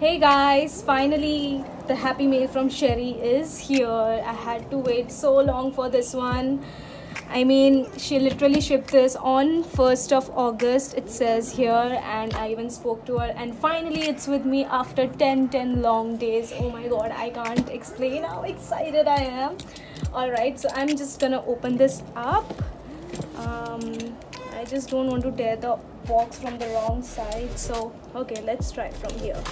Hey guys, finally the happy mail from Shairy is here. I had to wait so long for this one. I mean, she literally shipped this on 1st of August, it says here, and I even spoke to her. And finally, it's with me after 10 10 long days. Oh my god, I can't explain how excited I am. Alright, so I'm just gonna open this up. Um, I just don't want to tear the box from the wrong side. So, okay, let's try from here.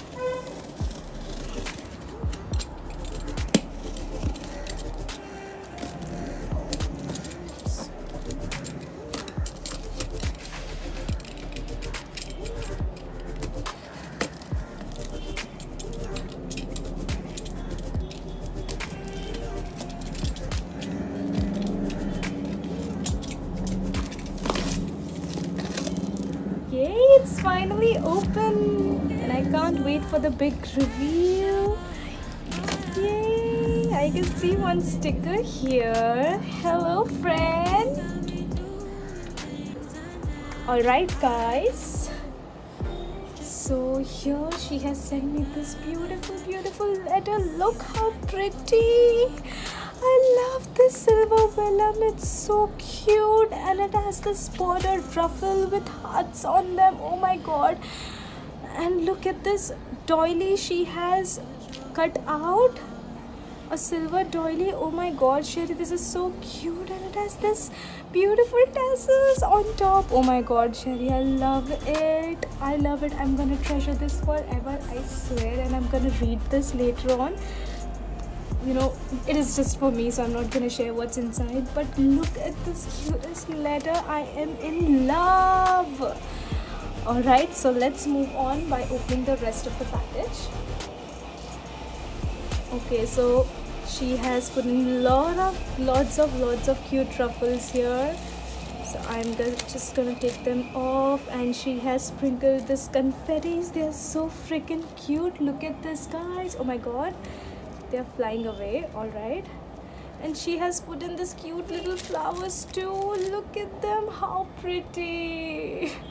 Finally open and I can't wait for the big reveal. Yay, I can see one sticker here. Hello, friend. Alright, guys. So, here she has sent me this beautiful, beautiful letter. Look how pretty. I love this silver vellum. It's so cute and it has this border ruffle with on them. Oh my god. And look at this doily she has cut out. A silver doily. Oh my god, Shairy, this is so cute and it has this beautiful tassels on top. Oh my god, Shairy, I love it. I love it. I'm gonna treasure this forever, I swear, and I'm gonna read this later on you know it is just for me so i'm not gonna share what's inside. But look at this cutest letter. I am in love. All right so let's move on by opening the rest of the package. Okay so she has put in lot of lots of lots of cute ruffles here. So i'm just gonna take them off. And she has sprinkled this confettis they're so freaking cute. Look at this guys. Oh my god they're flying away all right. And she has put in this cute little flowers too. Look at them how pretty.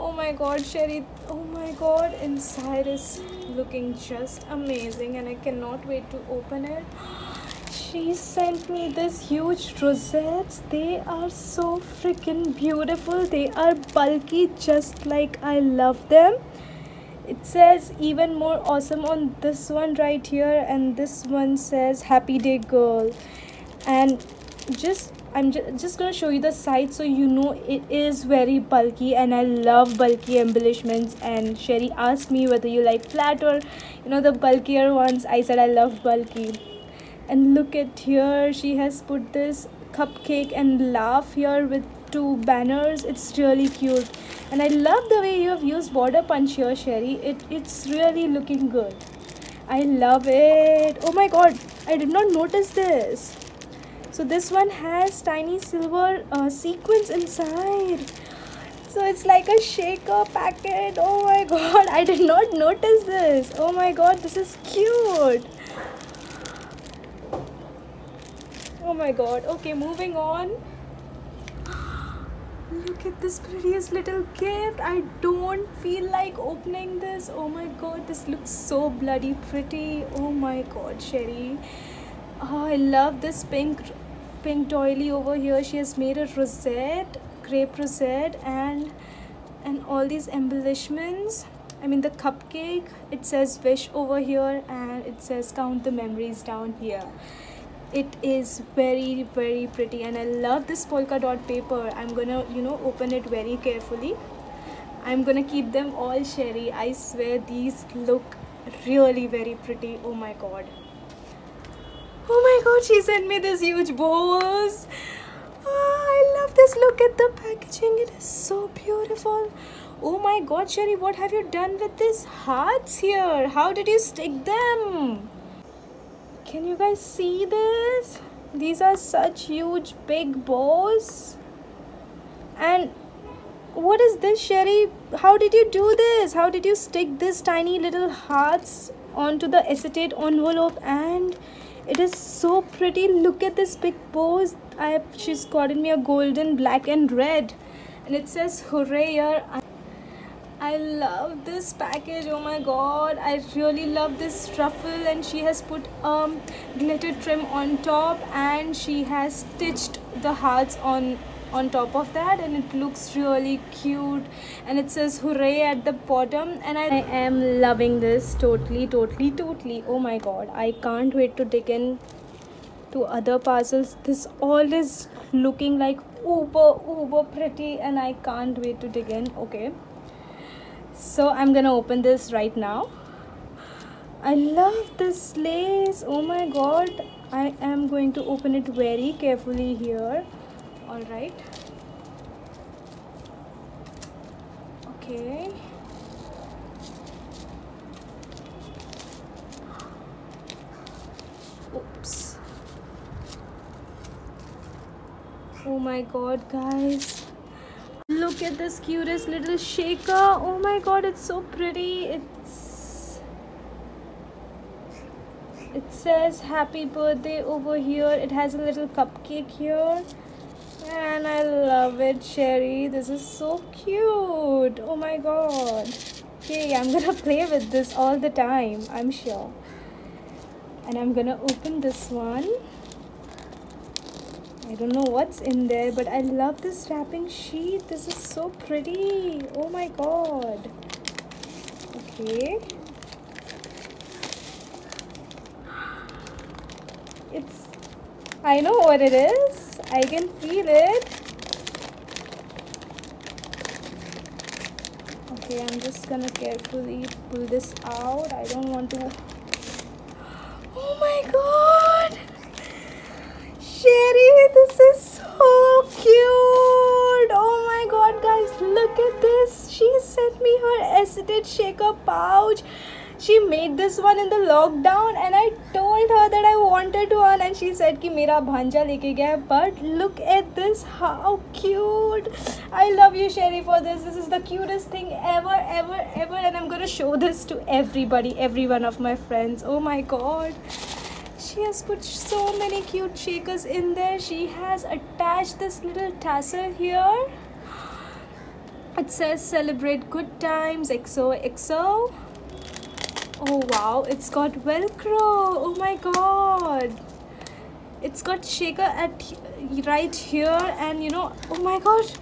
Oh my god shairy oh my god inside is looking just amazing and i cannot wait to open it. She sent me this huge rosettes. They are so freaking beautiful. They are bulky just like i love them it says even more awesome on this one right here and this one says happy day girl. And just i'm ju just gonna show you the side so you know it is very bulky and i love bulky embellishments. And shairy asked me whether you like flat or you know the bulkier ones. I said i love bulky. And look at here she has put this cupcake and laugh here with two banners it's really cute. And i love the way you have used border punch here shairy. It it's really looking good. I love it. Oh my god i did not notice this. So this one has tiny silver uh, sequins inside. So it's like a shaker packet. Oh my god i did not notice this. Oh my god this is cute. Oh my god. Okay moving on look at this prettiest little gift. I don't feel like opening this. Oh my god this looks so bloody pretty. Oh my god shairy. Oh, i love this pink pink doily over here. She has made a rosette crepe rosette and and all these embellishments. I mean the cupcake. It says wish over here and it says count the memories down here it is very very pretty and i love this polka dot paper. I'm gonna you know open it very carefully. I'm gonna keep them all shairy. I swear these look really very pretty. Oh my god. Oh my god she sent me this huge bows oh, ah, i love this. Look at the packaging. It is so beautiful. Oh my god shairy what have you done with these hearts here? How did you stick them can you guys see this? These are such huge big bows. And what is this, Shairy? How did you do this? How did you stick this tiny little hearts onto the acetate envelope? And it is so pretty. Look at this big bows. I have, she's gotten me a golden, black and red. And it says hooray. I love this package. Oh my god, I really love this truffle and she has put um glitter trim on top and she has stitched the hearts on on top of that and it looks really cute. And it says hooray at the bottom. And I, I am loving this. Totally totally totally. Oh my god. I can't wait to dig in to other parcels. This all is looking like uber uber pretty and I can't wait to dig in. Okay so I'm gonna open this right now. I love this lace. Oh my god. I am going to open it very carefully here. All right. Okay. Oops. Oh my god guys look at this cutest little shaker. Oh my god it's so pretty. It's it says happy birthday over here. It has a little cupcake here. And i love it shairy this is so cute. Oh my god. Okay i'm gonna play with this all the time i'm sure. And i'm gonna open this one I don't know what's in there, but I love this wrapping sheet. This is so pretty. Oh my god. Okay. It's, I know what it is. I can feel it. Okay, I'm just gonna carefully pull this out. I don't want to. Oh my god. Shairy, this is so cute. Oh my god, guys, look at this. She sent me her acetate shaker pouch. She made this one in the lockdown and I told her that I wanted one and she said कि मेरा भांजा लेके गया but look at this how cute I love you Shairy for this this is the cutest thing ever ever ever and I'm gonna show this to everybody every one of my friends oh my god she has put so many cute shakers in there. She has attached this little tassel here. It says celebrate good times XOXO oh wow. It's got velcro. Oh my god. It's got shaker at right here and you know oh my gosh.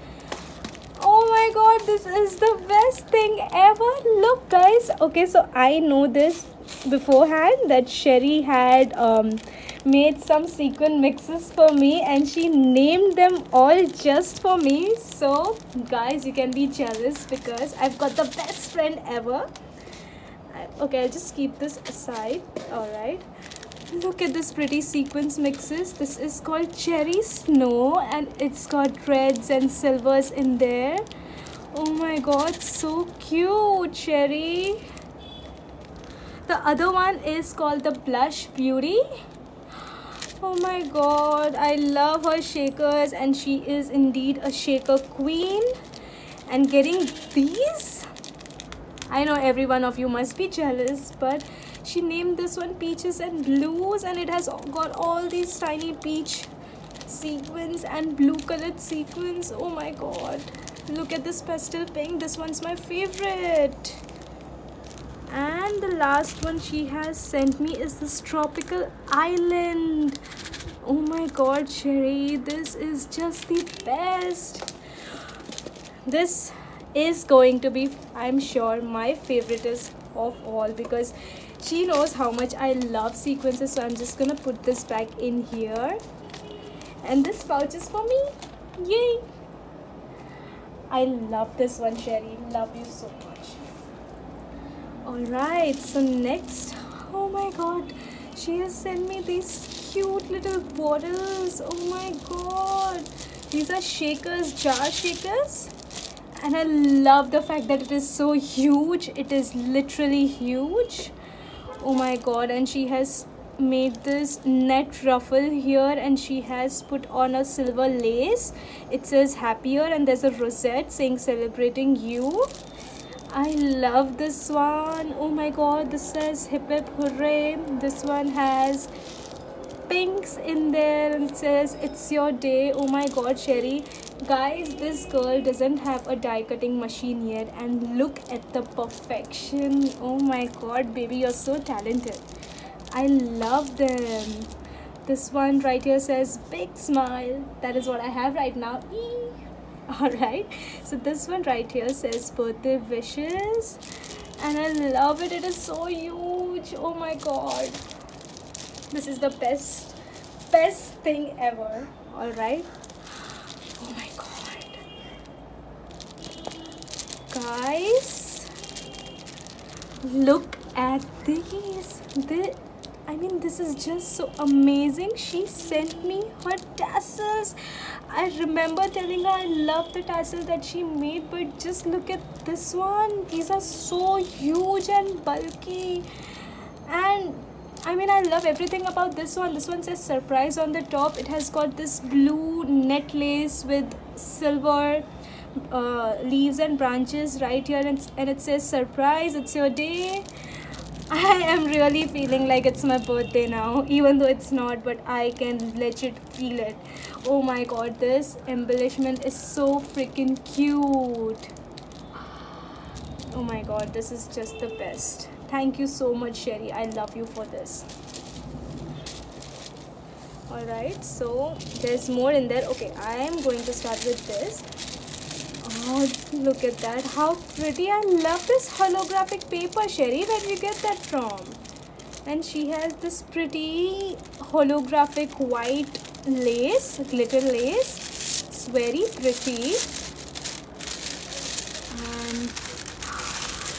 Oh my god. This is the best thing ever. Look guys. Okay so i know this beforehand that Shairy had um, made some sequin mixes for me and she named them all just for me. So guys, you can be jealous because I've got the best friend ever. Okay, I'll just keep this aside. Alright. Look at this pretty sequins mixes. This is called Cherry Snow and it's got reds and silvers in there. Oh my god, so cute, Cherry the other one is called the blush beauty. Oh my god i love her shakers and she is indeed a shaker queen. And getting these i know every one of you must be jealous but she named this one peaches and blues and it has got all these tiny peach sequins and blue colored sequins. Oh my god look at this pastel pink. This one's my favorite and the last one she has sent me is this tropical island. Oh my god shairy this is just the best. This is going to be i'm sure my favorite is of all because she knows how much i love sequences. So i'm just gonna put this back in here. And this pouch is for me. Yay! I love this one shairy. Love you so much Alright, so next, oh my god, she has sent me these cute little bottles. Oh my god, these are shakers, jar shakers. And I love the fact that it is so huge. It is literally huge. Oh my god, and she has made this net ruffle here and she has put on a silver lace it says happier and there's a rosette saying celebrating you I love this one. Oh my god, this says hip hip hooray. This one has pinks in there and says it's your day. Oh my god, Shairy. guys this girl doesn't have a die cutting machine yet and look at the perfection oh my god baby you're so talented i love them this one right here says big smile that is what i have right now all right. So this one right here says birthday wishes. And i love it. It is so huge. Oh my god. This is the best best thing ever. All right. Oh my god. Guys look at these the I mean, this is just so amazing. She sent me her tassels. I remember telling her I love the tassel that she made, but just look at this one. These are so huge and bulky. And I mean, I love everything about this one. This one says surprise on the top. It has got this blue net lace with silver uh, leaves and branches right here, and, and it says surprise. It's your day I am really feeling like it's my birthday now, even though it's not, but I can legit feel it. Oh my god, this embellishment is so freaking cute. Oh my god, this is just the best. Thank you so much, Shairy. I love you for this. Alright, so there's more in there. Okay, I am going to start with this. Oh, look at that. How pretty. I love this holographic paper, Shairy. Where did you get that from? And she has this pretty holographic white lace, glitter lace. It's very pretty. And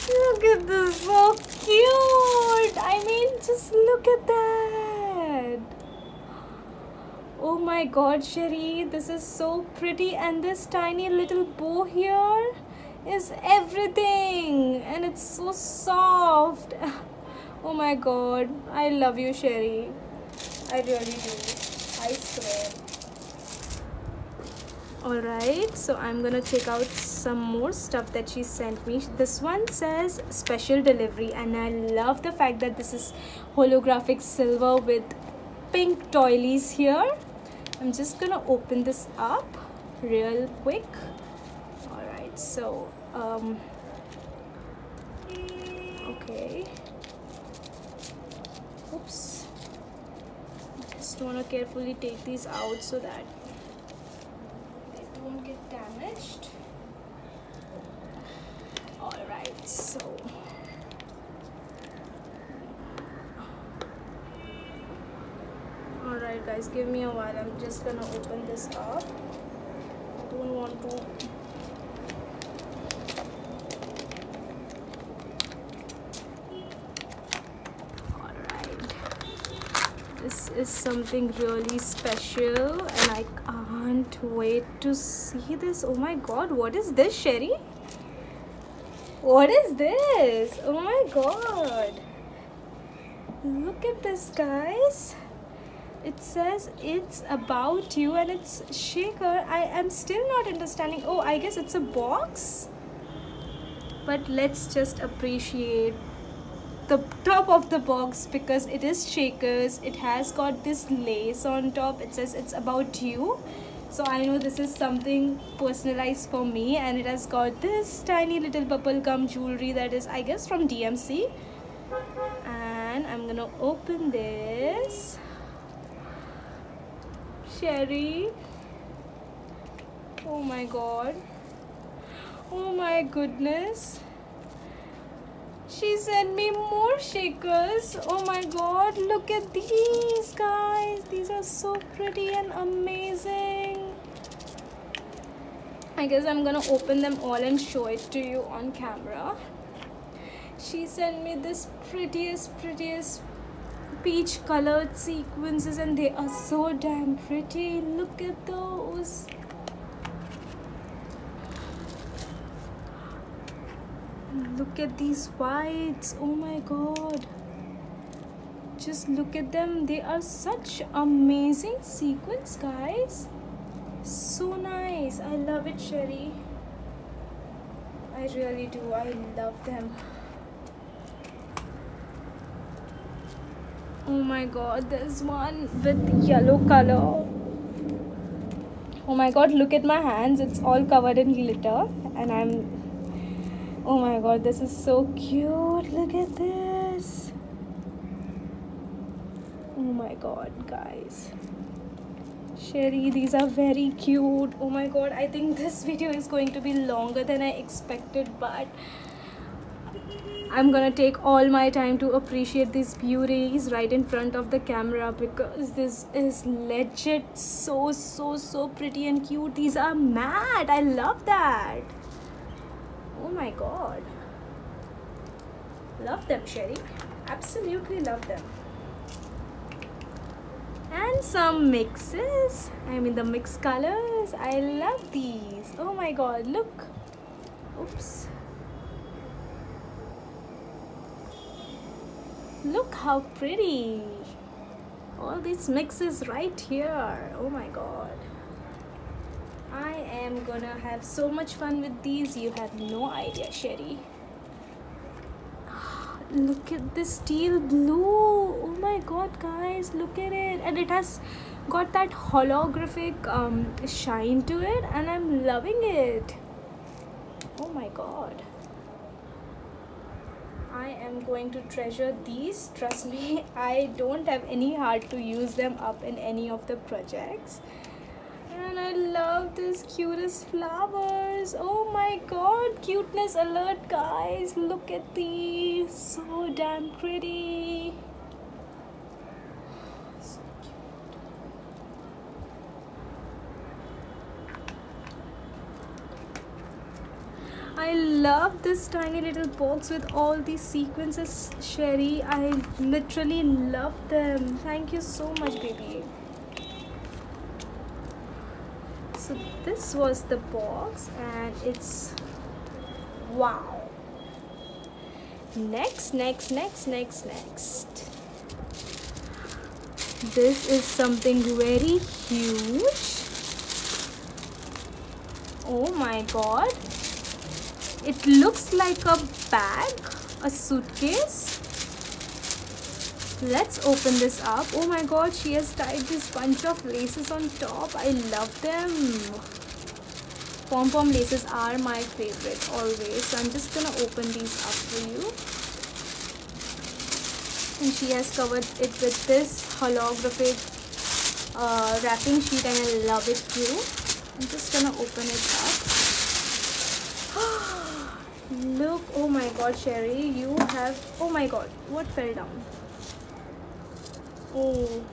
look at this. So cute. I mean, just look at that. Oh my god, Shairy, this is so pretty and this tiny little bow here is everything and it's so soft. Oh my god, I love you, Shairy. I really do. I swear. Alright, so I'm gonna check out some more stuff that she sent me. This one says special delivery and I love the fact that this is holographic silver with pink doilies here I'm just gonna open this up real quick. All right so um okay. Oops. Just want to carefully take these out so that they don't get damaged. All right so alright guys give me a while. I'm just gonna open this up. I don't want to. Alright. This is something really special and I can't wait to see this. Oh my god what is this Shairy? What is this? Oh my god. Look at this guys it says it's about you and it's shaker. I am still not understanding. Oh i guess it's a box. But let's just appreciate the top of the box because it is shakers. It has got this lace on top. It says it's about you. So i know this is something personalized for me and it has got this tiny little bubble gum jewelry that is i guess from dmc and i'm gonna open this Shairy. Oh my god. Oh my goodness. She sent me more shakers. Oh my god. Look at these guys. These are so pretty and amazing. I guess I'm gonna open them all and show it to you on camera. She sent me this prettiest, prettiest peach colored sequences and they are so damn pretty. Look at those. Look at these whites. Oh my god. Just look at them. They are such amazing sequins guys. So nice. I love it shairy. I really do. I love them oh my god there's one with yellow color. Oh my god look at my hands. It's all covered in glitter. And i'm oh my god this is so cute. Look at this. Oh my god guys. Shairy, these are very cute. Oh my god, I think this video is going to be longer than I expected, but I'm gonna take all my time to appreciate these beauties right in front of the camera because this is legit so so so pretty and cute. These are mad. I love that. Oh my god. Love them, Shairy. Absolutely love them and some mixes i mean the mixed colors i love these oh my god look oops look how pretty. All these mixes right here. Oh my god. I am gonna have so much fun with these. You have no idea Shairy. Look at this steel blue. Oh my god guys. Look at it. And it has got that holographic um, shine to it and I'm loving it. Oh my god I am going to treasure these. Trust me I don't have any heart to use them up in any of the projects. And I love this cutest flowers. Oh my god cuteness alert guys. Look at these. So damn pretty I love this tiny little box with all these sequences, Shairy. I literally love them. Thank you so much, baby. So this was the box and it's wow. Next, next, next, next, next. This is something very huge. Oh my god it looks like a bag a suitcase. Let's open this up. Oh my god she has tied this bunch of laces on top. I love them. Pom-pom laces are my favorite always. So i'm just gonna open these up for you. And she has covered it with this holographic uh, wrapping sheet and i love it too. I'm just gonna open it up look oh my god shairy you have oh my god what fell down? Oh.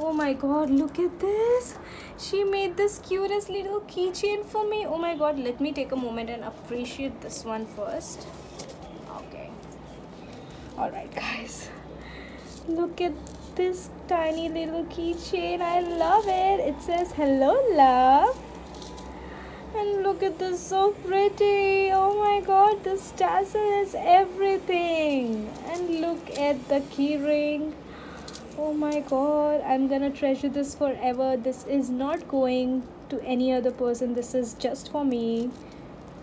Oh my god look at this. She made this cutest little keychain for me. Oh my god let me take a moment and appreciate this one first. Okay. All right guys. Look at this tiny little keychain. I love it. It says hello love and look at this so pretty. Oh my god this tassel is everything. And look at the keyring. Oh my god i'm gonna treasure this forever. This is not going to any other person. This is just for me.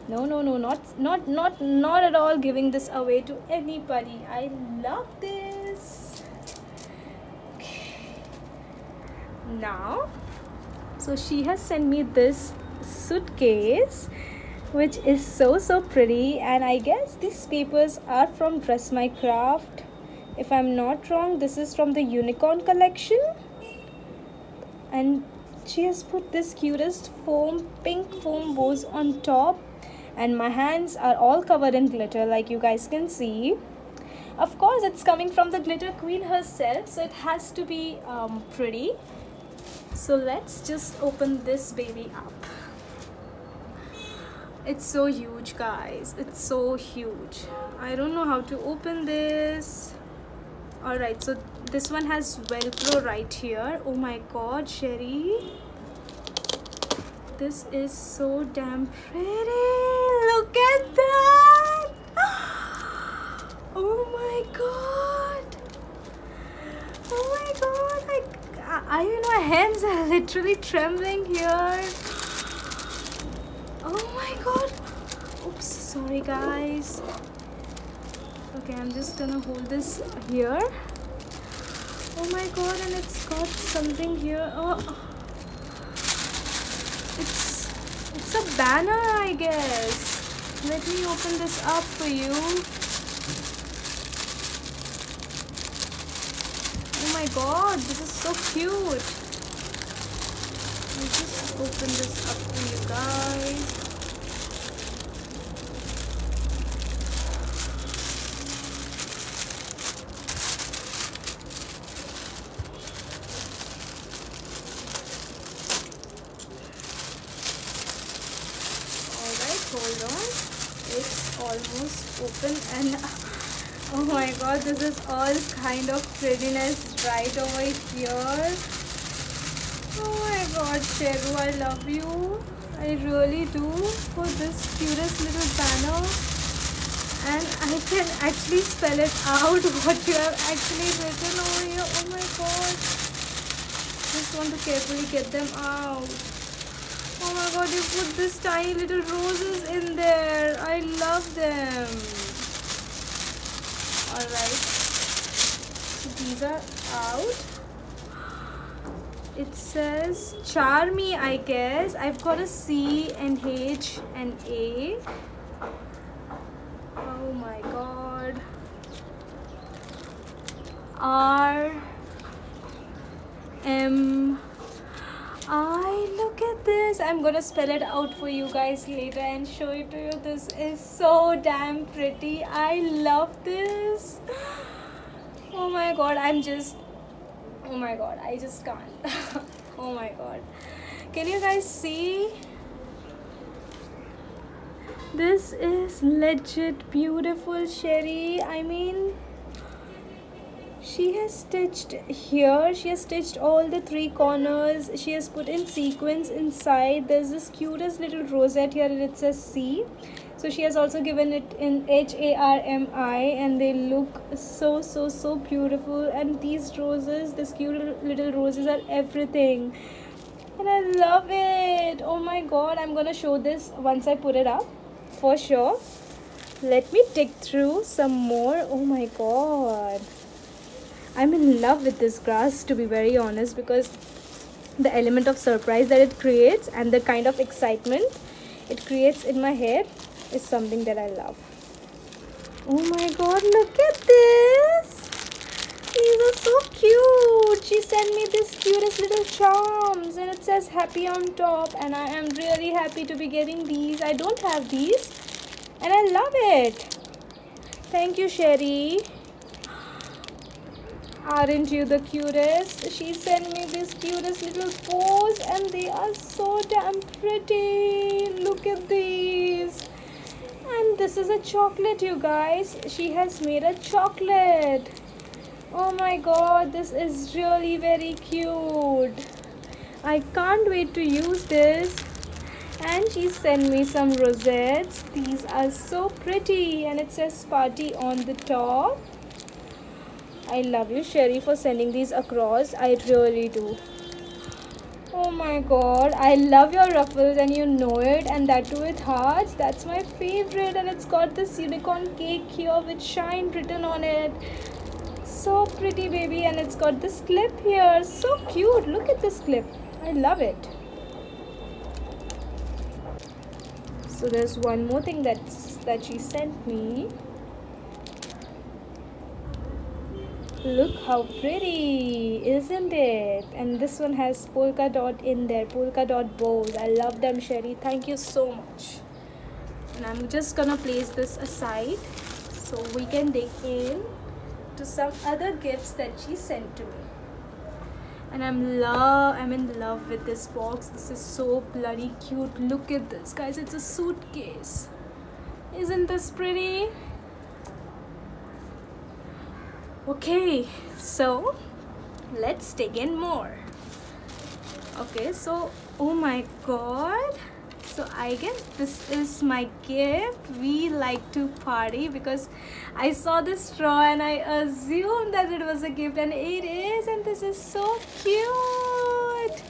No no no not not not not at all giving this away to anybody. I love this. Okay. now so she has sent me this suitcase which is so so pretty. And I guess these papers are from Dress My Craft if I'm not wrong this is from the unicorn collection. And she has put this cutest foam pink foam bows on top. And my hands are all covered in glitter like you guys can see. Of course it's coming from the glitter queen herself so it has to be um, pretty. So let's just open this baby up it's so huge guys. It's so huge. I don't know how to open this. All right so this one has velcro right here. Oh my god shairy. This is so damn pretty. Look at that. Oh my god. Oh my god. I, I, I mean my hands are literally trembling here god oops sorry guys okay i'm just gonna hold this here oh my god and it's got something here oh It's it's a banner, I guess. Let me open this up for you. Oh my god, this is so cute. I'll just open this up for you guys. hold on it's almost open and oh my god this is all kind of prettiness right over here. Oh my god Cheru I love you. I really do. For this cutest little banner. And I can actually spell it out what you have actually written over here. Oh my god. Just want to carefully get them out. Oh my god, you put this tiny little roses in there. I love them. Alright. These are out. It says Charmi, I guess. I've got a C and H and A. Oh my god. R M I look at this. I'm gonna spell it out for you guys later and show it to you. This is so damn pretty. I love this. Oh my god, I'm just. Oh my god, I just can't. oh my god. Can you guys see? This is legit beautiful, Shairy. I mean, she has stitched here she has stitched all the three corners she has put in sequins inside there's this cutest little rosette here and it says C so she has also given it in H-A-R-M-I and they look so so so beautiful. And these roses these cute little roses are everything. And I love it. Oh my god I'm gonna show this once I put it up for sure. Let me dig through some more. Oh my god. I'm in love with this grass to be very honest because the element of surprise that it creates and the kind of excitement it creates in my hair is something that I love. Oh my god, look at this! These are so cute! She sent me this cutest little charms and it says happy on top and I am really happy to be getting these. I don't have these and I love it. Thank you, Shairy. Aren't you the cutest? She sent me this cutest little pose and they are so damn pretty. Look at these. And this is a chocolate, you guys. She has made a chocolate. Oh my god, this is really very cute. I can't wait to use this. And she sent me some rosettes. These are so pretty and it says party on the top I love you, Shairy, for sending these across. I really do. Oh my god, I love your ruffles and you know it and that too with hearts. That's my favorite and it's got this unicorn cake here with shine written on it. So pretty baby and it's got this clip here. So cute. Look at this clip. I love it. So there's one more thing that's that she sent me. Look how pretty isn't it? And this one has polka dot in there polka dot bows i love them shairy. Thank you so much. And i'm just gonna place this aside so we can dig in to some other gifts that she sent to me. And i'm love i'm in love with this box. This is so bloody cute. Look at this guys. It's a suitcase. Isn't this pretty okay so let's dig in more. Okay so oh my god. So i guess this is my gift. We like to party because i saw this straw and i assumed that it was a gift and it is and this is so cute.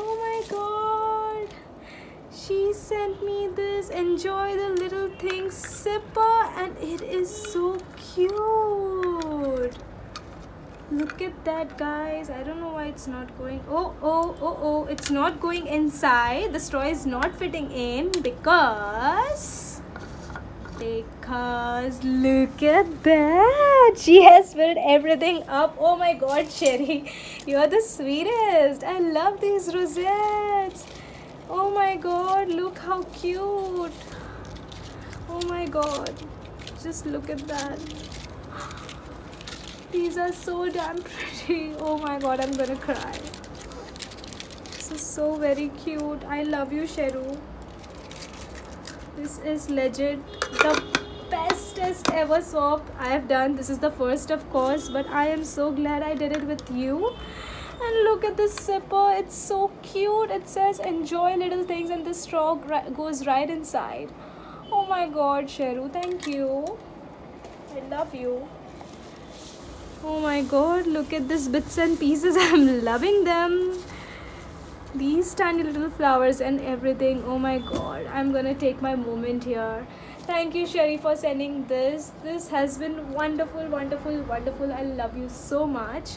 Oh my god. She sent me this. Enjoy the little thing sipper and it is so cute look at that guys. I don't know why it's not going. Oh oh oh oh. It's not going inside. The straw is not fitting in because because look at that. She has filled everything up. Oh my god shairy. You're the sweetest. I love these rosettes. Oh my god look how cute. Oh my god. Just look at that these are so damn pretty. Oh my god, I'm gonna cry. This is so very cute. I love you, Sheru. This is legit the bestest ever swap I have done. This is the first, of course, but I am so glad I did it with you. And look at this zipper. It's so cute. It says enjoy little things, and the straw goes right inside. Oh my god, Sheru, thank you. I love you. Oh my god, look at these bits and pieces. I'm loving them. These tiny little flowers and everything. Oh my god, I'm gonna take my moment here. Thank you, Shairy, for sending this. This has been wonderful, wonderful, wonderful. I love you so much.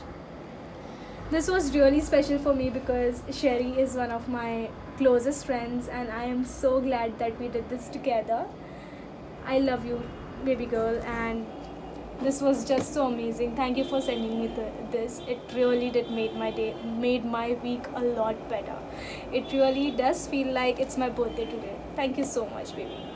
This was really special for me because Shairy is one of my closest friends, and I am so glad that we did this together. I love you, baby girl, and this was just so amazing. Thank you for sending me the, this. It really did made my day made my week a lot better. It really does feel like it's my birthday today. Thank you so much baby